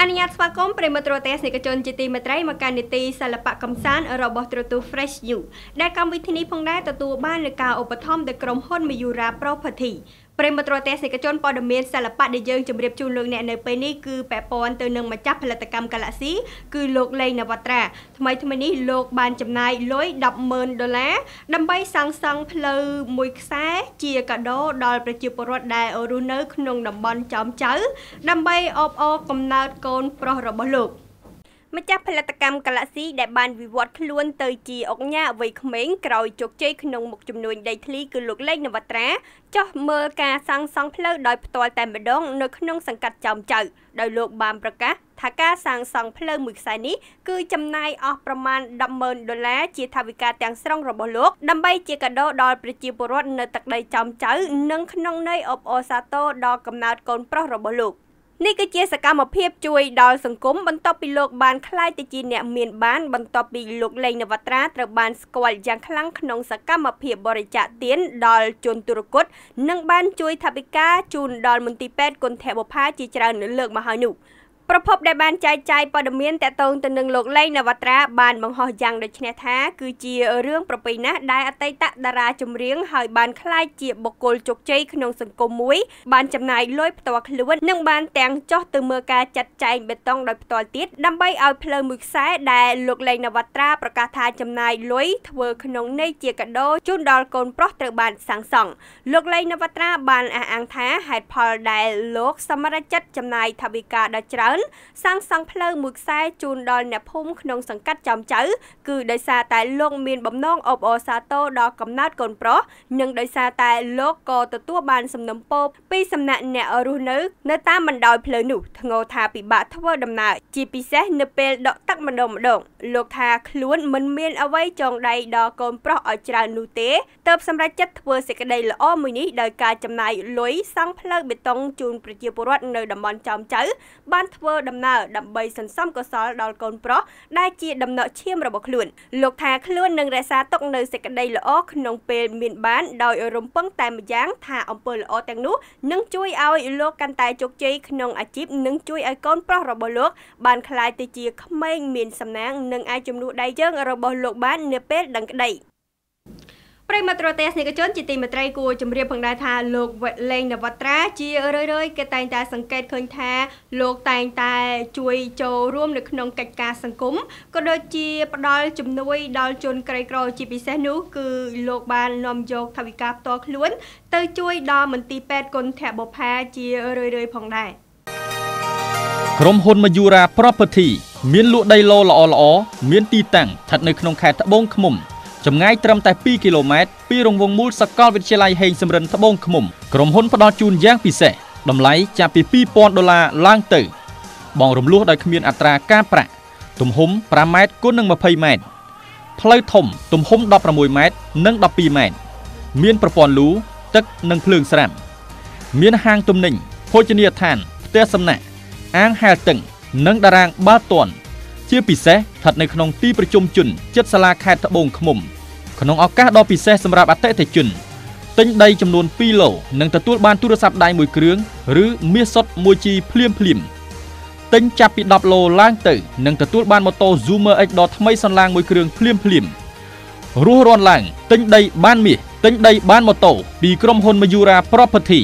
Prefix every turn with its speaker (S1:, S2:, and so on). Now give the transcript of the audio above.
S1: អនុញ្ញាតស្វាគមន៍ប្រិមត្តរទេសនិកជនជាទីមេត្រីមកកាន់នីតិសិល្បៈកំសាន្តរបស់ទ្រទូ Fresh You ដែលកម្មវិធីនេះផងដែរទទួលបានលើការឧបត្ថម្ភដោយក្រុមហ៊ុន Mayura Property ប្រិមត្តរទេសនិកជនព័ត៌មានសិល្បៈដែលយើងជម្រាបជូនលោកអ្នកនៅពេលនេះគឺពាក់ព័ន្ធទៅនឹងម្ចាស់ផលិតកម្ម Galaxy គឺលោកលេងនវត្រាថ្មីថ្មីនេះលោកបានចំណាយលុយ100,000ដុល្លារដើម្បីសាងសង់ផ្លូវមួយខ្សែជាកាដូដល់ប្រជាពលរដ្ឋដែលរស់នៅក្នុងតំបន់ចោមចៅដើម្បីអបអរកំណើតកូនប្រុសរបស់លោក ម្ចាស់ផលិតកម្ម Galaxy ដែលបានវិវត្តខ្លួនទៅជាអុកញ៉ាវ័យក្មេងក្រោយជោគជ័យក្នុងមុខជំនួញដីធ្លីគឺលោកលេងនវត្រាចោះមើលការសាងសង់ផ្លូវដោយផ្ទាល់តែម្ដងនៅក្នុងសង្កាត់ចោមចៅដោយលោកបានប្រកាសថាការសាងសង់ផ្លូវមួយខ្សែនេះគឺចំណាយអស់ប្រមាណ100,000ដុល្លារជាថវិកាទាំងស្រុងរបស់លោកដើម្បីជាកាដូដល់ប្រជាពលរដ្ឋនៅទឹកដីចោមចៅ និងក្នុងន័យអបអរសាទរដល់កំណើតកូនប្រុសរបស់លោក នេះគឺជាសកម្មភាពជួយដល់សង្គមបន្ទាប់ពីលោកបានក្លាយទៅជាអ្នកមានបានបន្ទាប់ពីលោកលេងនវត្រាត្រូវបានស្គាល់យ៉ាងខ្លាំងក្នុងសកម្មភាពបរិច្ចាគទានដល់ជនទុរគតនិងបានជួយថវិកាជូនដល់មន្ទីរពេទ្យគុណធបុប្ផាជាច្រើនលើកមកហើយនោះ ប្រភពដែលបានចែកចាយព័ត៌មានតកតងទៅនឹងលោកលេងនវត្រាបានបង្ហោះយ៉ាងដូចនេះថាគឺជារឿងប្រពៃណាស់ដែលអតីតតារាចម្រៀងហើយបានក្លាយជាបុគ្គលជោគជ័យក្នុងសង្គមមួយបានចំណាយលុយផ្ទាល់ខ្លួននិងបានទាំងចោះទៅមើលការចាត់ចែងបេតុងដោយផ្ទាល់ទៀតដើម្បីឲ្យផ្លូវមួយខ្សែដែលលោកលេងនវត្រាប្រកាសថាចំណាយលុយធ្វើក្នុងន័យជាកាដូជូនដល់កូនប្រុសត្រូវបានសាងសង់លោកលេងនវត្រាបានអះអាងថាហេតុផលដែលលោកសម្រេចចិត្តចំណាយថវិកាដ៏ច្រើននសាងសង់ផ្លូវមួយខ្សែជូនដល់អ្នកភូមិក្នុងសង្កាត់ចំចៅគឺដោយសារតែលោកមានបំណងអបអរសាទរដល់កំណើតកូនប្រុសនិងដោយសារតែលោកក៏ទទួលបានសំណុំពរពីសំណាក់អ្នករស់នៅនៅតាមបណ្ដោយផ្លូវនោះធ្ងរថាពិបាកធ្វើដំណើរជាពិសេសនៅពេលដកទឹកម្ដងម្ដងលោកថាខ្លួនមិនមានអ្វីចងដៃដល់កូនប្រុសឲ្យច្រើននោះទេទើបសម្រេចចិត្តធ្វើសេចក្តីល្អមួយនេះដោយការចំណាយលុយសង់ផ្លូវបេតុងជូនប្រជាពលរដ្ឋនៅតំបន់ចោមចៅបានធ្វើដំណើរដើម្បីសន្សំកុសលដល់កូនប្រុសដែលជាដំណក់ឈាមរបស់ខ្លួនលោកថាខ្លួននឹងរក្សាទុកនៅសេចក្តីល្អក្នុងពេលមានបានដោយរំពឹងតែម្យ៉ាងថាអំពើល្អទាំងនោះនឹងជួយឲ្យលោកកាន់តែជោគជ័យក្នុងអាជីពនិងជួយឲ្យកូនប្រុសរបស់លោកបានក្លាយទៅជាក្មេងមានសំណាងនិងអាចជំនួសដៃជើងរបស់លោកបាននៅពេលដឹងក្តី ប្រិមត្តរទេសនិកជនជាទីមេត្រីគួរជម្រាបផងដែរថាលោកលេងនវត្រាជារឿយៗគេតែងតែសង្កេតឃើញថាលោកតែងតែជួយចូលរួមនៅក្នុងកិច្ចការសង្គមក៏ដូចជាផ្ដល់ជំនួយដល់ជនក្រីក្រជាពិសេសនោះគឺលោកបាននាំយកថវិកាផ្ទាល់ខ្លួន ទៅជួយដល់មន្ទីរពេទ្យគុណធបុប្ផាជារឿយៗផងដែរ
S2: ក្រុមហ៊ុន Majura Property មានលក់ដីឡូល្អៗមានទីតាំងស្ថិតនៅក្នុងខេត្តត្បូងឃ្មុំ ចម្ងាយត្រឹមតែ2គីឡូម៉ែត្រពីរង្វង់មូលសាកលវិទ្យាល័យហេងសំរិនត្បូងឃ្មុំក្រុមហ៊ុនផ្ដល់ជូនយ៉ាងពិសេសតម្លៃចាប់ពី2000ដុល្លារឡើងទៅ បងរំលោះដោយគ្មានអត្រាការប្រាក់ទំហំ5ម៉ែត្រគុណនឹង20ម៉ែត្រផ្លូវធំទំហំ16ម៉ែត្រនិង12ម៉ែត្រមានប្រព័ន្ធលូទឹកនិងភ្លើងស្រាប់មានហាងទំនិញភោជនីយដ្ឋានផ្ទះសំណាក់អាងហែលទឹកនិងតារាងបាល់ទាត់ ជាពិសេសស្ថិតនៅក្នុងទីប្រជុំជនជិតសាលាខេត្តត្បូងឃ្មុំក្នុងឱកាសដ៏ពិសេសសម្រាប់អតិថិជនទិញដីចំនួន2ឡូនិងទទួលបានទូរស័ព្ទដៃមួយគ្រឿងឬមាសសុទ្ធមួយជីភ្លាមភ្លាមទិញចាប់ពី10ឡូឡើងទៅនឹងទទួលបានម៉ូតូ Zoomer X ដ៏ថ្មីសន្លាងមួយគ្រឿងភ្លាមភ្លាមរស់រាន់ឡើងទិញដីបានមាសទិញដីបានម៉ូតូពីក្រុមហ៊ុន Mayura Property